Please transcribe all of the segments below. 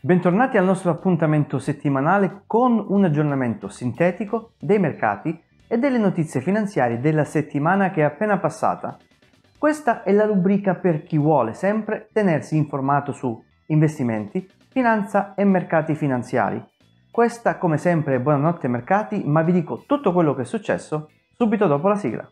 Bentornati al nostro appuntamento settimanale con un aggiornamento sintetico dei mercati e delle notizie finanziarie della settimana che è appena passata. Questa è la rubrica per chi vuole sempre tenersi informato su investimenti, finanza e mercati finanziari. Questa come sempre è buonanotte mercati, ma vi dico tutto quello che è successo subito dopo la sigla.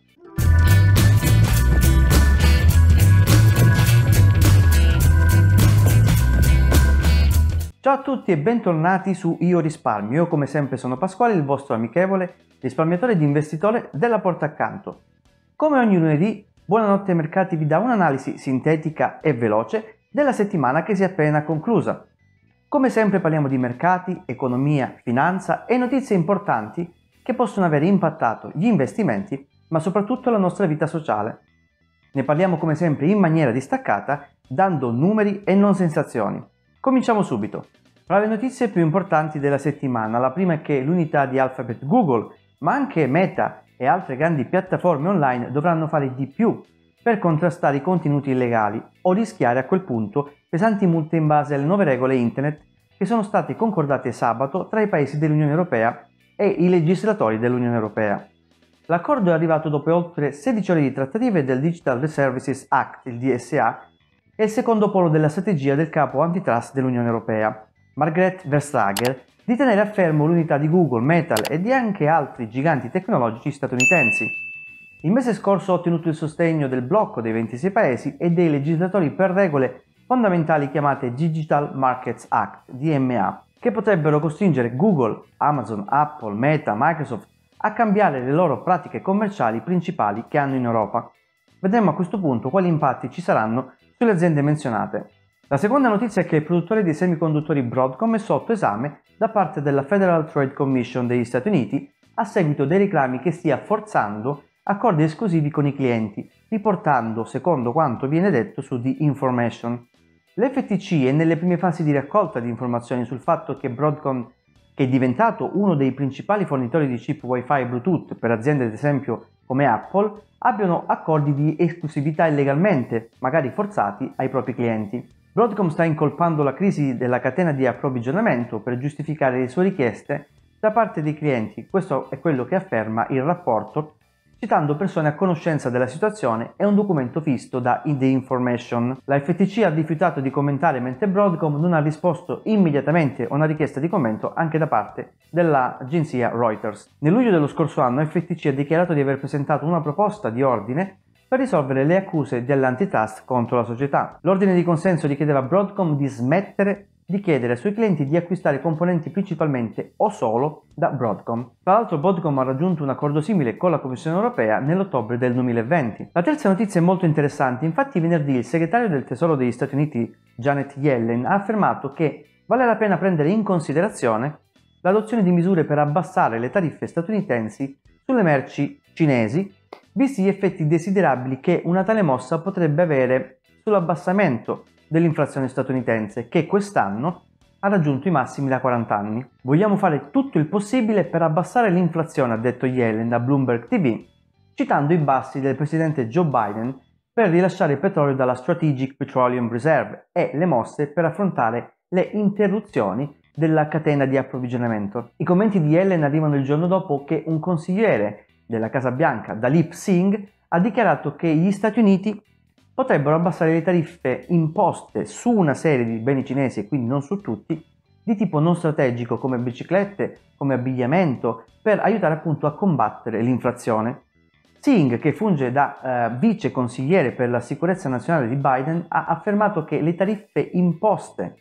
Ciao a tutti e bentornati su Io Risparmio. Io come sempre sono Pasquale, il vostro amichevole risparmiatore ed investitore della Porta Accanto. Come ogni lunedì, Buonanotte Mercati vi dà un'analisi sintetica e veloce della settimana che si è appena conclusa. Come sempre parliamo di mercati, economia, finanza e notizie importanti che possono aver impattato gli investimenti, ma soprattutto la nostra vita sociale. Ne parliamo come sempre in maniera distaccata, dando numeri e non sensazioni. Cominciamo subito. Tra le notizie più importanti della settimana, la prima è che l'unità di Alphabet Google, ma anche Meta e altre grandi piattaforme online dovranno fare di più per contrastare i contenuti illegali o rischiare a quel punto pesanti multe in base alle nuove regole internet che sono state concordate sabato tra i paesi dell'Unione Europea e i legislatori dell'Unione Europea. L'accordo è arrivato dopo oltre 16 ore di trattative del Digital Services Act, il DSA, è il secondo polo della strategia del capo antitrust dell'Unione Europea, Margrethe Verstager, di tenere a fermo l'unità di Google, Metal e di anche altri giganti tecnologici statunitensi. Il mese scorso ha ottenuto il sostegno del blocco dei 26 paesi e dei legislatori per regole fondamentali chiamate Digital Markets Act, DMA, che potrebbero costringere Google, Amazon, Apple, Meta, Microsoft a cambiare le loro pratiche commerciali principali che hanno in Europa. Vedremo a questo punto quali impatti ci saranno sulle aziende menzionate. La seconda notizia è che il produttore di semiconduttori Broadcom è sotto esame da parte della Federal Trade Commission degli Stati Uniti a seguito dei reclami che stia forzando accordi esclusivi con i clienti, riportando secondo quanto viene detto su The Information. L'FTC è nelle prime fasi di raccolta di informazioni sul fatto che Broadcom, che è diventato uno dei principali fornitori di chip Wi-Fi e Bluetooth per aziende ad esempio come Apple, abbiano accordi di esclusività illegalmente, magari forzati, ai propri clienti. Broadcom sta incolpando la crisi della catena di approvvigionamento per giustificare le sue richieste da parte dei clienti, questo è quello che afferma il rapporto citando persone a conoscenza della situazione e un documento visto da The Information. La FTC ha rifiutato di commentare mentre Broadcom non ha risposto immediatamente a una richiesta di commento anche da parte dell'agenzia Reuters. Nel luglio dello scorso anno FTC ha dichiarato di aver presentato una proposta di ordine per risolvere le accuse dell'antitrust contro la società. L'ordine di consenso richiedeva a Broadcom di smettere di chiedere ai suoi clienti di acquistare componenti principalmente o solo da Broadcom. Tra l'altro Broadcom ha raggiunto un accordo simile con la Commissione europea nell'ottobre del 2020. La terza notizia è molto interessante, infatti venerdì il segretario del Tesoro degli Stati Uniti Janet Yellen ha affermato che vale la pena prendere in considerazione l'adozione di misure per abbassare le tariffe statunitensi sulle merci cinesi, visti gli effetti desiderabili che una tale mossa potrebbe avere sull'abbassamento dell'inflazione statunitense che quest'anno ha raggiunto i massimi da 40 anni. Vogliamo fare tutto il possibile per abbassare l'inflazione, ha detto Yellen da Bloomberg TV, citando i bassi del presidente Joe Biden per rilasciare il petrolio dalla Strategic Petroleum Reserve e le mosse per affrontare le interruzioni della catena di approvvigionamento. I commenti di Yellen arrivano il giorno dopo che un consigliere della Casa Bianca, Dalip Singh, ha dichiarato che gli Stati Uniti potrebbero abbassare le tariffe imposte su una serie di beni cinesi e quindi non su tutti, di tipo non strategico come biciclette, come abbigliamento, per aiutare appunto a combattere l'inflazione. Singh, che funge da eh, vice consigliere per la sicurezza nazionale di Biden, ha affermato che le tariffe imposte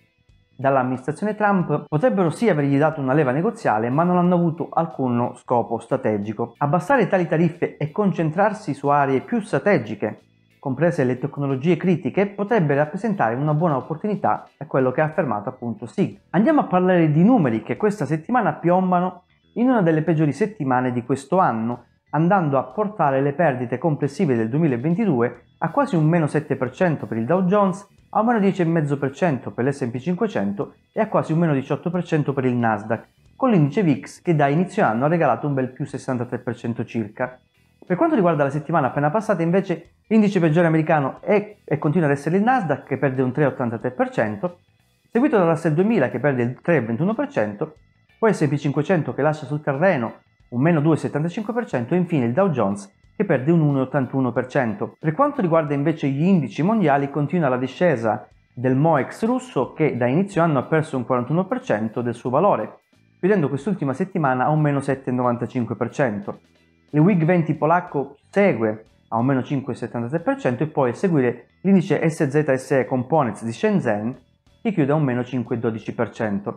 dall'amministrazione Trump potrebbero sì avergli dato una leva negoziale, ma non hanno avuto alcuno scopo strategico. Abbassare tali tariffe e concentrarsi su aree più strategiche comprese le tecnologie critiche, potrebbe rappresentare una buona opportunità, è quello che ha affermato appunto SIG. Andiamo a parlare di numeri che questa settimana piombano in una delle peggiori settimane di questo anno, andando a portare le perdite complessive del 2022 a quasi un meno 7% per il Dow Jones, a un meno 10,5% per l'S&P 500 e a quasi un meno 18% per il Nasdaq, con l'indice VIX che da inizio anno ha regalato un bel più 63% circa. Per quanto riguarda la settimana appena passata, invece, l'indice peggiore americano è e continua ad essere il Nasdaq che perde un 3,83%, seguito dal Russell 2000 che perde il 3,21%, poi S&P 500 che lascia sul terreno un meno 2,75% e infine il Dow Jones che perde un 1,81%. Per quanto riguarda invece gli indici mondiali continua la discesa del MOEX russo che da inizio anno ha perso un 41% del suo valore, chiudendo quest'ultima settimana a un meno 7,95%. Il WIG 20 polacco segue a un meno 5,73% e poi a seguire l'indice SZSE Components di Shenzhen che chiude a un meno 5,12%.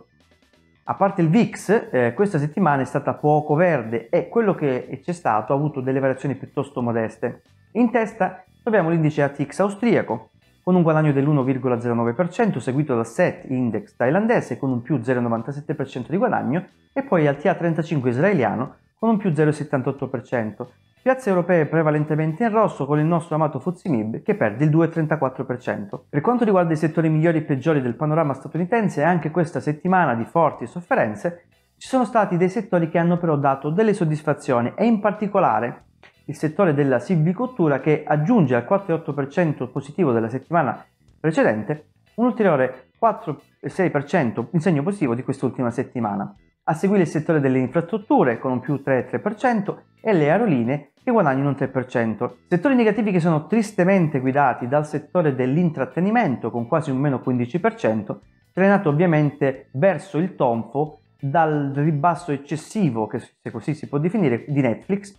A parte il VIX, eh, questa settimana è stata poco verde e quello che c'è stato ha avuto delle variazioni piuttosto modeste. In testa troviamo l'indice ATX austriaco, con un guadagno dell'1,09%, seguito dal SET Index thailandese con un più 0,97% di guadagno, e poi al TA35 israeliano con un più 0,78%, Piazze europee prevalentemente in rosso con il nostro amato Fuzimib che perde il 2,34%. Per quanto riguarda i settori migliori e peggiori del panorama statunitense, anche questa settimana di forti sofferenze ci sono stati dei settori che hanno però dato delle soddisfazioni e in particolare il settore della silvicoltura che aggiunge al 4,8% positivo della settimana precedente un ulteriore 4,6% in segno positivo di quest'ultima settimana. A seguire il settore delle infrastrutture con un più 3,3% e le aerolinee che guadagnano un 3%. Settori negativi che sono tristemente guidati dal settore dell'intrattenimento con quasi un meno 15%, trainato ovviamente verso il tonfo dal ribasso eccessivo, che se così si può definire, di Netflix,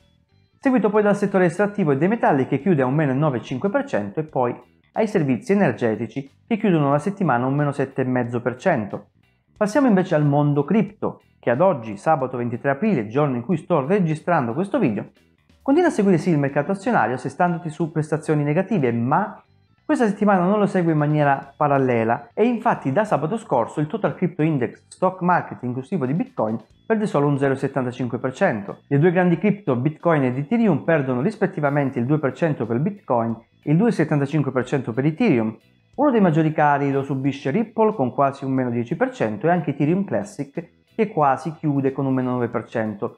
seguito poi dal settore estrattivo e dei metalli che chiude a un meno 9,5% e poi ai servizi energetici che chiudono la settimana a un meno 7,5%. Passiamo invece al mondo cripto, che ad oggi, sabato 23 aprile, giorno in cui sto registrando questo video, continua a seguire sì il mercato azionario assestandoti su prestazioni negative, ma questa settimana non lo segue in maniera parallela e infatti da sabato scorso il Total Crypto Index Stock Market inclusivo di Bitcoin perde solo un 0,75%. Le due grandi cripto Bitcoin ed Ethereum perdono rispettivamente il 2% per Bitcoin e il 2,75% per Ethereum. Uno dei maggiori cari lo subisce Ripple con quasi un meno 10% e anche Ethereum Classic che quasi chiude con un meno 9%.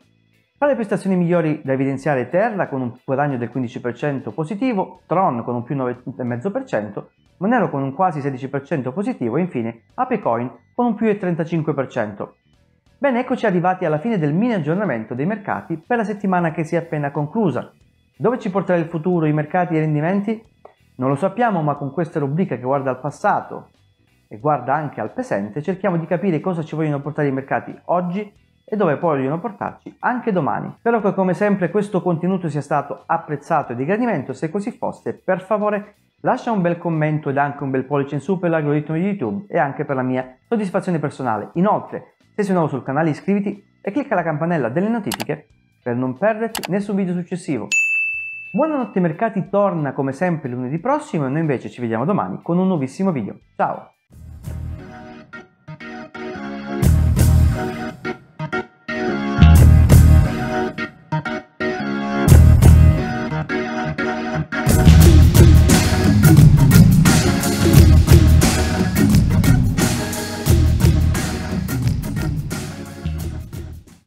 Tra le prestazioni migliori da evidenziare Terra con un guadagno del 15% positivo, Tron con un più 9,5%, Monero con un quasi 16% positivo e infine Apecoin con un più 35%. Bene, eccoci arrivati alla fine del mini aggiornamento dei mercati per la settimana che si è appena conclusa. Dove ci porterà il futuro, i mercati e i rendimenti? Non lo sappiamo, ma con questa rubrica che guarda al passato e guarda anche al presente, cerchiamo di capire cosa ci vogliono portare i mercati oggi e dove poi vogliono portarci anche domani. Spero che come sempre questo contenuto sia stato apprezzato e di gradimento, se così fosse per favore lascia un bel commento ed anche un bel pollice in su per l'algoritmo di YouTube e anche per la mia soddisfazione personale. Inoltre, se sei nuovo sul canale iscriviti e clicca la campanella delle notifiche per non perderti nessun video successivo. Buonanotte mercati torna come sempre lunedì prossimo e noi invece ci vediamo domani con un nuovissimo video. Ciao!